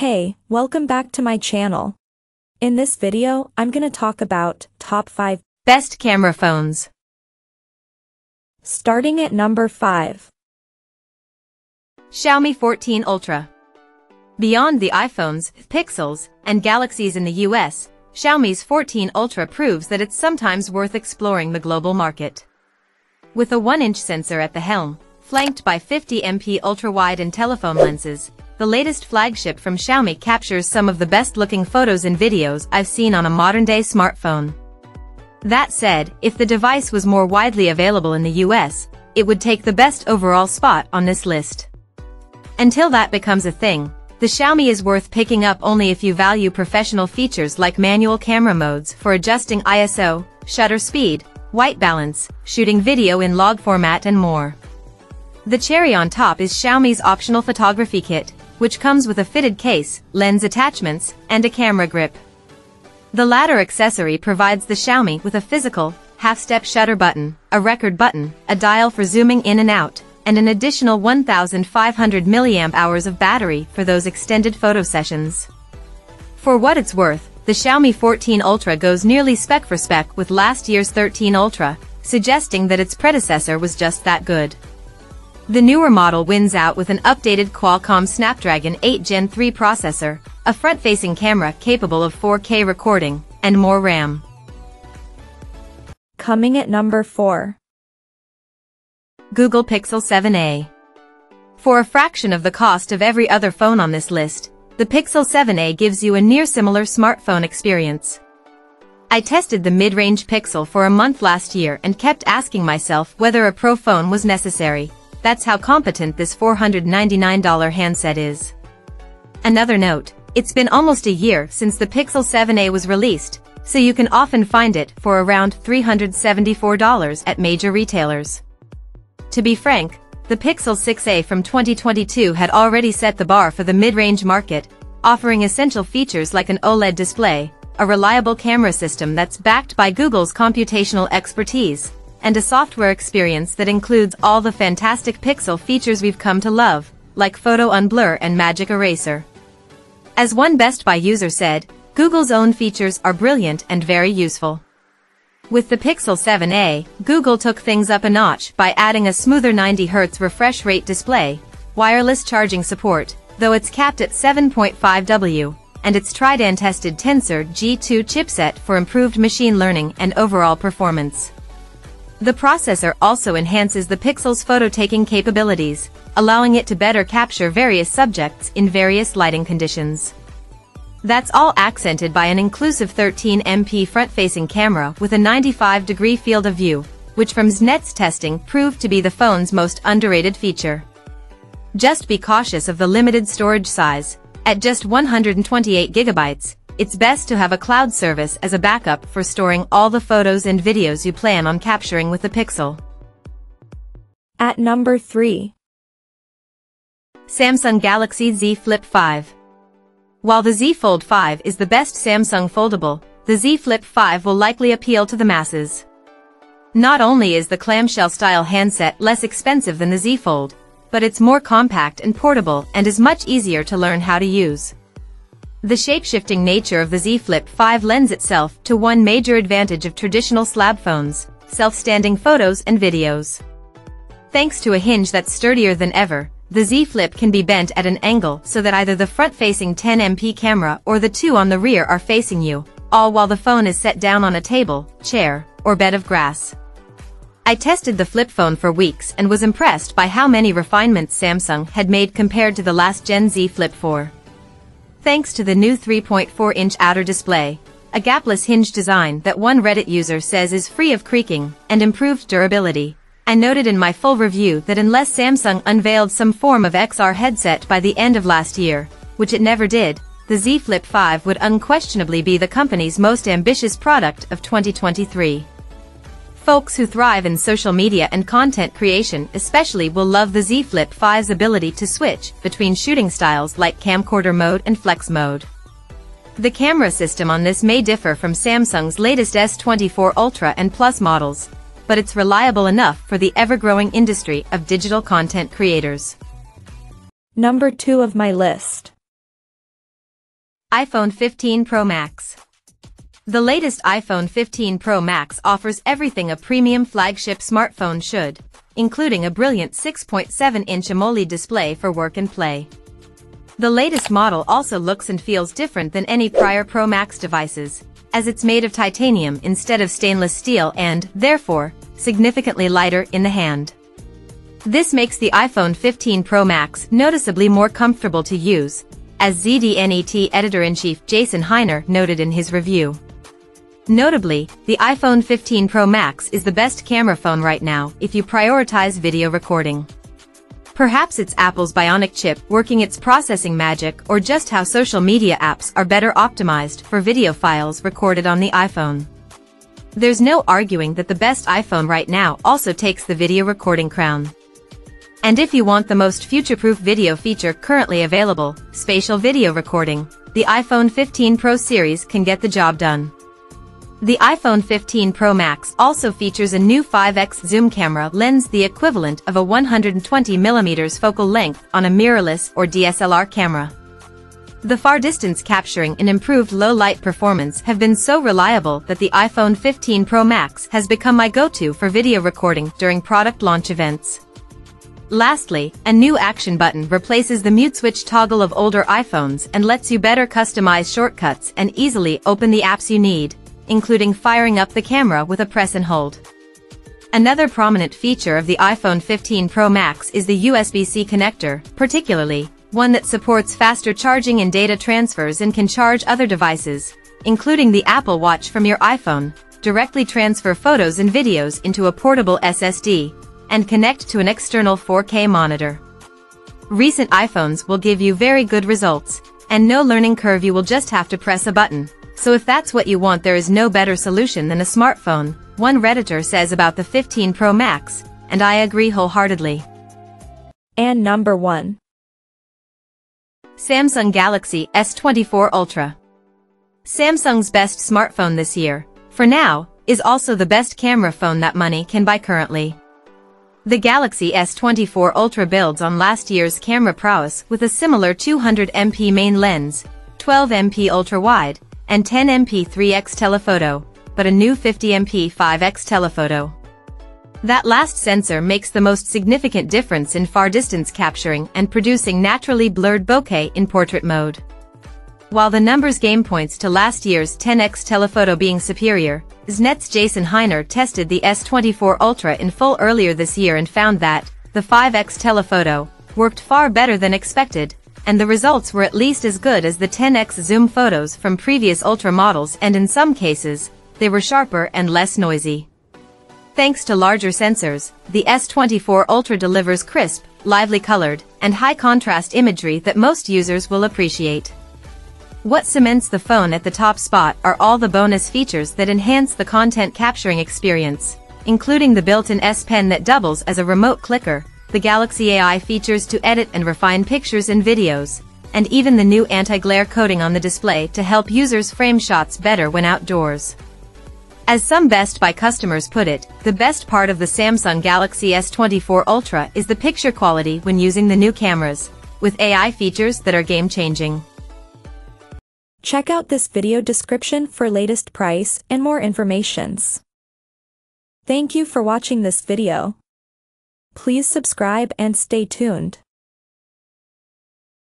Hey, welcome back to my channel. In this video, I'm gonna talk about top 5 Best camera phones. starting at number 5. Xiaomi 14 Ultra. Beyond the iPhones, Pixels, and Galaxies in the US, Xiaomi's 14 Ultra proves that it's sometimes worth exploring the global market. With a 1-inch sensor at the helm, flanked by 50MP ultra-wide and telephoto lenses, the latest flagship from Xiaomi captures some of the best-looking photos and videos I've seen on a modern-day smartphone. That said, if the device was more widely available in the US, it would take the best overall spot on this list. Until that becomes a thing, the Xiaomi is worth picking up only if you value professional features like manual camera modes for adjusting ISO, shutter speed, white balance, shooting video in log format and more. The cherry on top is Xiaomi's optional photography kit, which comes with a fitted case, lens attachments, and a camera grip. The latter accessory provides the Xiaomi with a physical, half-step shutter button, a record button, a dial for zooming in and out, and an additional 1500 mAh hours of battery for those extended photo sessions. For what it's worth, the Xiaomi 14 Ultra goes nearly spec for spec with last year's 13 Ultra, suggesting that its predecessor was just that good. The newer model wins out with an updated Qualcomm Snapdragon 8 Gen 3 processor, a front-facing camera capable of 4K recording, and more RAM. Coming at number 4. Google Pixel 7a. For a fraction of the cost of every other phone on this list, the Pixel 7a gives you a near similar smartphone experience. I tested the mid-range Pixel for a month last year and kept asking myself whether a Pro phone was necessary. That's how competent this $499 handset is. Another note, it's been almost a year since the Pixel 7a was released, so you can often find it for around $374 at major retailers. To be frank, the Pixel 6a from 2022 had already set the bar for the mid-range market, offering essential features like an OLED display, a reliable camera system that's backed by Google's computational expertise, and a software experience that includes all the fantastic Pixel features we've come to love, like Photo Unblur and Magic Eraser. As one Best Buy user said, Google's own features are brilliant and very useful. With the Pixel 7a, Google took things up a notch by adding a smoother 90Hz refresh rate display, wireless charging support, though it's capped at 7.5W, and its tried and tested Tensor G2 chipset for improved machine learning and overall performance. The processor also enhances the Pixel's photo-taking capabilities, allowing it to better capture various subjects in various lighting conditions. That's all accented by an inclusive 13MP front-facing camera with a 95-degree field of view, which from ZDNET's testing proved to be the phone's most underrated feature. Just be cautious of the limited storage size. At just 128 gigabytes, it's best to have a cloud service as a backup for storing all the photos and videos you plan on capturing with the Pixel. At number 3. Samsung Galaxy Z Flip 5. While the Z Fold 5 is the best Samsung foldable, the Z Flip 5 will likely appeal to the masses. Not only is the clamshell-style handset less expensive than the Z Fold, but it's more compact and portable and is much easier to learn how to use. The shape-shifting nature of the Z Flip 5 lends itself to one major advantage of traditional slab phones, self-standing photos and videos. Thanks to a hinge that's sturdier than ever, the Z Flip can be bent at an angle so that either the front-facing 10MP camera or the two on the rear are facing you, all while the phone is set down on a table, chair, or bed of grass. I tested the flip phone for weeks and was impressed by how many refinements Samsung had made compared to the last Gen Z Flip 4. Thanks to the new 3.4-inch outer display, a gapless hinge design that one Reddit user says is free of creaking, and improved durability, I noted in my full review that unless Samsung unveiled some form of XR headset by the end of last year, which it never did, the Z Flip 5 would unquestionably be the company's most ambitious product of 2023. Folks who thrive in social media and content creation especially will love the Z Flip 5's ability to switch between shooting styles like camcorder mode and flex mode. The camera system on this may differ from Samsung's latest S24 Ultra and Plus models, but it's reliable enough for the ever-growing industry of digital content creators. Number 2 of my list. iPhone 15 Pro Max. The latest iPhone 15 Pro Max offers everything a premium flagship smartphone should, including a brilliant 6.7-inch AMOLED display for work and play. The latest model also looks and feels different than any prior Pro Max devices, as it's made of titanium instead of stainless steel and, therefore, significantly lighter in the hand. This makes the iPhone 15 Pro Max noticeably more comfortable to use, as ZDNET editor-in-chief Jason Heiner noted in his review. Notably, the iPhone 15 Pro Max is the best camera phone right now if you prioritize video recording. Perhaps it's Apple's Bionic chip working its processing magic or just how social media apps are better optimized for video files recorded on the iPhone. There's no arguing that the best iPhone right now also takes the video recording crown. And if you want the most future-proof video feature currently available, spatial video recording, the iPhone 15 Pro series can get the job done. The iPhone 15 Pro Max also features a new 5x zoom camera lens the equivalent of a 120mm focal length on a mirrorless or DSLR camera. The far distance capturing and improved low light performance have been so reliable that the iPhone 15 Pro Max has become my go-to for video recording during product launch events. Lastly, a new action button replaces the mute switch toggle of older iPhones and lets you better customize shortcuts and easily open the apps you need, including firing up the camera with a press and hold. Another prominent feature of the iPhone 15 Pro Max is the USB-C connector, particularly, one that supports faster charging and data transfers and can charge other devices, including the Apple Watch from your iPhone, directly transfer photos and videos into a portable SSD, and connect to an external 4K monitor. Recent iPhones will give you very good results, and no learning curve you will just have to press a button. So if that's what you want there is no better solution than a smartphone, one Redditor says about the 15 Pro Max, and I agree wholeheartedly. And number 1. Samsung Galaxy S24 Ultra. Samsung's best smartphone this year, for now, is also the best camera phone that money can buy currently. The Galaxy S24 Ultra builds on last year's camera prowess with a similar 200MP main lens, 12MP ultra-wide, and 10MP 3x telephoto, but a new 50MP 5x telephoto. That last sensor makes the most significant difference in far distance capturing and producing naturally blurred bokeh in portrait mode. While the numbers game points to last year's 10x telephoto being superior, ZDNET's Jason Heiner tested the S24 Ultra in full earlier this year and found that, the 5x telephoto, worked far better than expected, and the results were at least as good as the 10x zoom photos from previous Ultra models and in some cases, they were sharper and less noisy. Thanks to larger sensors, the S24 Ultra delivers crisp, lively colored, and high-contrast imagery that most users will appreciate. What cements the phone at the top spot are all the bonus features that enhance the content capturing experience, including the built-in S Pen that doubles as a remote clicker, the Galaxy AI features to edit and refine pictures and videos, and even the new anti-glare coating on the display to help users frame shots better when outdoors. As some Best Buy customers put it, the best part of the Samsung Galaxy S24 Ultra is the picture quality when using the new cameras, with AI features that are game-changing. Check out this video description for latest price and more informations. Thank you for watching this video. Please subscribe and stay tuned.